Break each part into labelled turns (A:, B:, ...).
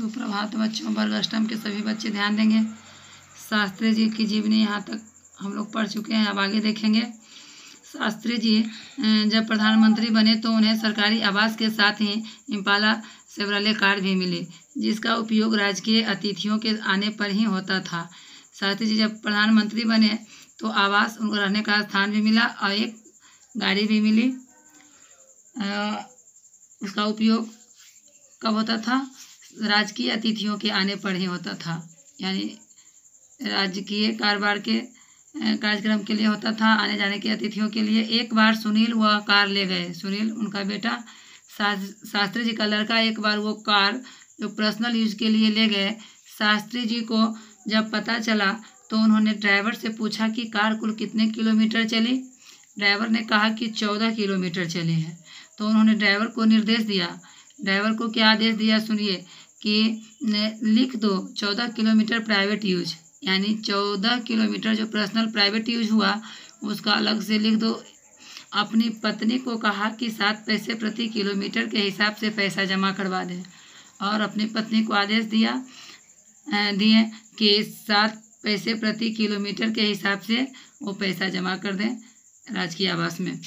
A: सुप्रभात बच्चों, वर्ग अष्टम के सभी बच्चे ध्यान देंगे। शास्त्री जी की जीवनी यहाँ तक हम लोग पढ़ चुके हैं, अब आगे देखेंगे। शास्त्री जी जब प्रधानमंत्री बने तो उन्हें सरकारी आवास के साथ ही इम्पाला सेवरले कार्ड भी मिली, जिसका उपयोग राजकीय अतिथियों के आने पर ही होता था। शास्त्री जी, जब प्रधानमंत्री बने तो आवास उनको रहने का स्थान भी मिला और एक गाड़ी भी मिली। उसका उपयोग कब होता था? राजकीय अतिथियों के आने पर ही होता था। यानी राजकीय कारोबार के कार्यक्रम के लिए होता था। आने जाने के अतिथियों के लिए एक बार सुनील वह कार ले गए। सुनील, उनका बेटा शास्त्री जी का लड़का एक बार वो कार जो पर्सनल यूज़ के लिए ले गए। शास्त्री जी को जब पता चला तो उन्होंने ड्राइवर से पूछा कि कार कुल कितने किलोमीटर चली? ड्राइवर ने कहा कि चौदह किलोमीटर चली है। तो उन्होंने ड्राइवर को निर्देश दिया ड्राइवर को क्या आदेश दिया? सुनिए, कि लिख दो, चौदह किलोमीटर प्राइवेट यूज़ यानी चौदह किलोमीटर जो पर्सनल प्राइवेट यूज़ हुआ, उसका अलग से लिख दो। अपनी पत्नी को कहा कि सात पैसे प्रति किलोमीटर के हिसाब से पैसा जमा करवा दें, और अपनी पत्नी को आदेश दिया दिए कि सात पैसे प्रति किलोमीटर के हिसाब से वो पैसा जमा कर दें। राजकीय आवास में।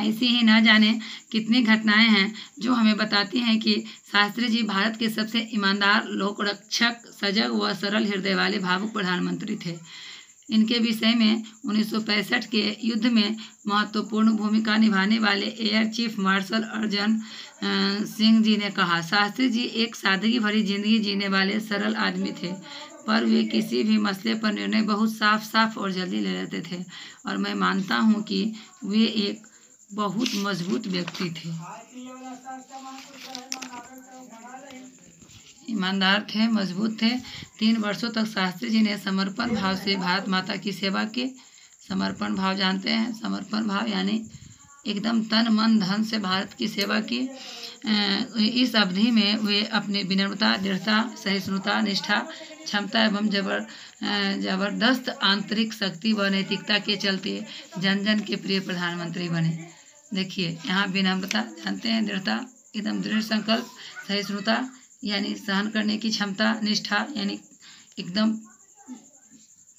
A: ऐसी ही न जाने कितनी घटनाएँ हैं जो हमें बताती हैं कि शास्त्री जी भारत के सबसे ईमानदार, लोकरक्षक, सजग व सरल हृदय वाले भावुक प्रधानमंत्री थे। इनके विषय में 1965 के युद्ध में महत्वपूर्ण भूमिका निभाने वाले air chief marshal Arjan Singh ji ने कहा, शास्त्री जी एक सादगी भरी ज़िंदगी जीने वाले सरल आदमी थे, पर वे किसी भी मसले पर निर्णय बहुत साफ़ साफ़ और जल्दी ले लेते थे। और मैं मानता हूँ कि वे एक बहुत मज़बूत व्यक्ति थे। ईमानदार थे, मज़बूत थे। तीन वर्षों तक शास्त्री जी ने समर्पण भाव से भारत माता की सेवा की। समर्पण भाव जानते हैं। समर्पण भाव यानी एकदम तन, मन, धन से भारत की सेवा की। इस अवधि में वे अपनी विनम्रता, दृढ़ता, सहिष्णुता, निष्ठा, क्षमता एवं जबर ज़बरदस्त आंतरिक शक्ति व नैतिकता के चलते जन जन के प्रिय प्रधानमंत्री बने। देखिए, यहाँ विनम्रता जानते हैं दृढ़ता, एकदम दृढ़ संकल्प, सहिष्णुता, यानी सहन करने की क्षमता, निष्ठा, यानी एकदम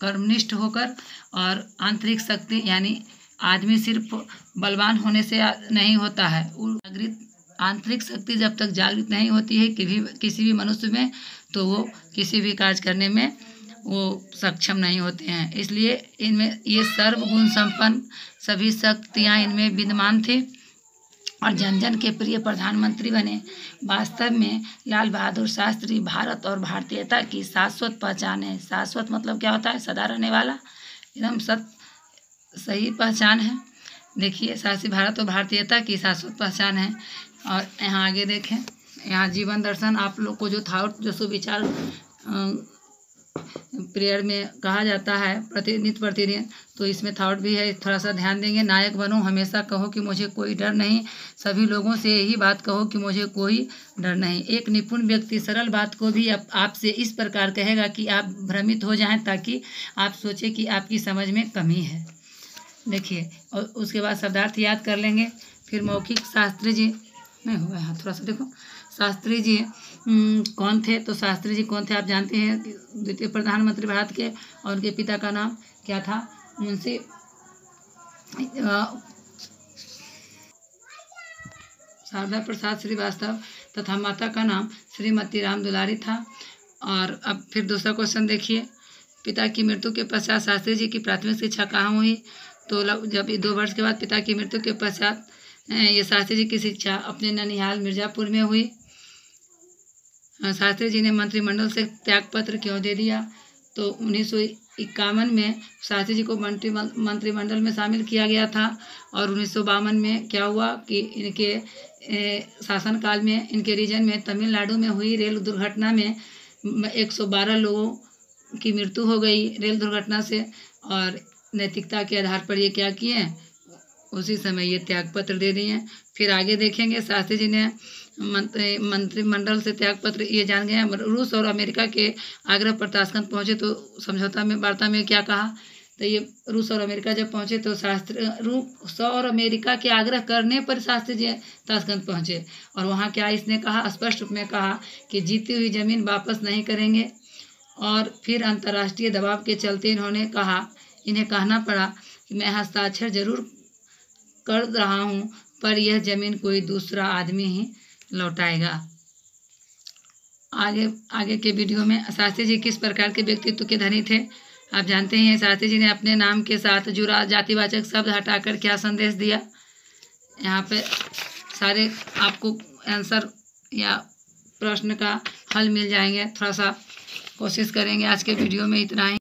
A: कर्मनिष्ठ होकर और आंतरिक शक्ति, यानी आदमी सिर्फ़ बलवान होने से नहीं होता है। जागृत आंतरिक शक्ति जब तक जागृत नहीं होती है कि भी किसी भी मनुष्य में तो वो किसी भी कार्य करने में वो सक्षम नहीं होते हैं। इसलिए इनमें ये सर्वगुण संपन्न सभी शक्तियाँ इनमें विद्यमान थी और जन जन के प्रिय प्रधानमंत्री बने। वास्तव में लाल बहादुर शास्त्री भारत और भारतीयता की शाश्वत पहचान है। शाश्वत मतलब क्या होता है? सदा रहने वाला, एकदम सत, सही पहचान है। देखिए, शास्त्री भारत और भारतीयता की शाश्वत पहचान है। और यहाँ आगे देखें, यहाँ जीवन दर्शन आप लोग को जो थाउट जो सुविचार प्रेयर में कहा जाता है प्रतिनिधित प्रतिदिन। तो इसमें थाउट भी है थोड़ा सा ध्यान देंगे। नायक बनो, हमेशा कहो कि मुझे कोई डर नहीं। सभी लोगों से यही बात कहो कि मुझे कोई डर नहीं। एक निपुण व्यक्ति सरल बात को भी आप, आपसे इस प्रकार कहेगा कि आप भ्रमित हो जाएँ ताकि आप सोचें कि आपकी समझ में कमी है। देखिए, और उसके बाद शब्दार्थ याद कर लेंगे। फिर मौखिक शास्त्री जी नहीं हुआ यहाँ थोड़ा सा देखो। शास्त्री जी कौन थे? तो शास्त्री जी कौन थे, आप जानते हैं? द्वितीय प्रधानमंत्री भारत के और उनके पिता का नाम क्या था? मुंशी शारदा प्रसाद श्रीवास्तव तथा माता का नाम श्रीमती राम दुलारी था। और अब फिर दूसरा क्वेश्चन देखिए। पिता की मृत्यु के पश्चात शास्त्री जी की प्राथमिक शिक्षा कहाँ हुई? तो जब दो वर्ष के बाद पिता की मृत्यु के पश्चात ये शास्त्री जी की शिक्षा अपने ननिहाल मिर्ज़ापुर में हुई। शास्त्री जी ने मंत्रिमंडल से त्यागपत्र क्यों दे दिया? तो उन्नीस इक्यावन में शास्त्री जी को मंत्री मंत्रिमंडल में शामिल किया गया था और उन्नीस सौ बावन में क्या हुआ कि इनके शासनकाल में, इनके रीजन में तमिलनाडु में हुई रेल दुर्घटना में, एक सौ बारह लोगों की मृत्यु हो गई रेल दुर्घटना से और नैतिकता के आधार पर ये क्या किए? उसी समय ये त्यागपत्र दे दिए हैं। फिर आगे देखेंगे, शास्त्री जी ने मंत्री, मंत्रिमंडल से त्यागपत्र ये जान गए हैं। रूस और अमेरिका के आग्रह पर ताशकंद पहुँचे तो समझौता में, वार्ता में क्या कहा? तो ये रूस और अमेरिका जब पहुँचे तो शास्त्र, रूस और अमेरिका के आग्रह करने पर शास्त्री जी ताशकंद पहुँचे। और वहाँ क्या इसने कहा? स्पष्ट रूप में कहा कि जीती हुई ज़मीन वापस नहीं करेंगे। और फिर अंतर्राष्ट्रीय दबाव के चलते इन्होंने कहा, इन्हें कहना पड़ा कि मैं हस्ताक्षर ज़रूर कर रहा हूँ, पर यह ज़मीन कोई दूसरा आदमी ही लौटाएगा। आगे आगे के वीडियो में शास्त्री जी किस प्रकार के व्यक्तित्व के धनी थे? आप जानते हैं शास्त्री जी ने अपने नाम के साथ जुड़ा, जातिवाचक शब्द हटाकर क्या संदेश दिया? यहाँ पे सारे आपको आंसर या प्रश्न का हल मिल जाएँगे। थोड़ा सा कोशिश करेंगे आज के वीडियो में इतना ही।